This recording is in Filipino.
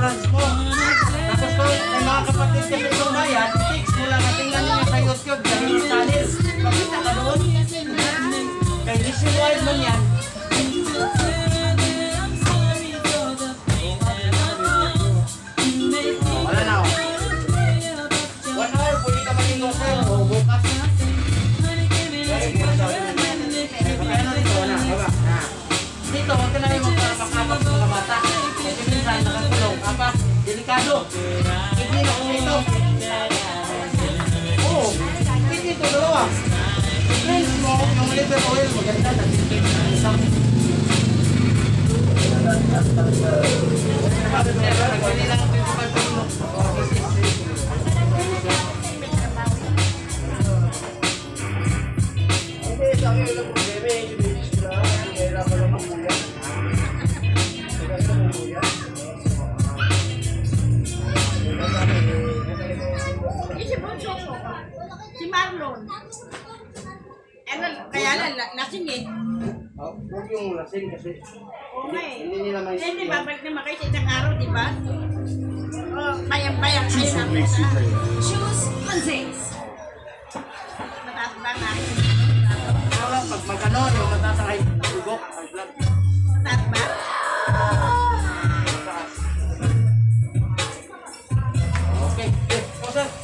insurance mo. Tapos may mga kapatid ka sa ibang bayan, fix mo lang at tingnan niyo sa YouTube, dahil yung channel. Makita ka doon. Kay nationwide man yan. Na kung ito. Oo. Hindi ito, dalawa. Friends mo, yung liver oil, maganda na. Isang lang yun. Ano, kaya lang, la- lasing eh. Oh, huwag yung lasing kasi. Okay. Eh. Hindi nila may... Hindi, babalik naman kayo sa isang araw, di ba? Oh, bayang-bayang kayo na pwesa. Choose Panzings. Matatanda na. Wala, pag magano, yung matatangay dugok, high blood. Matatanda. Mataas. Okay, okay. Oh, sir.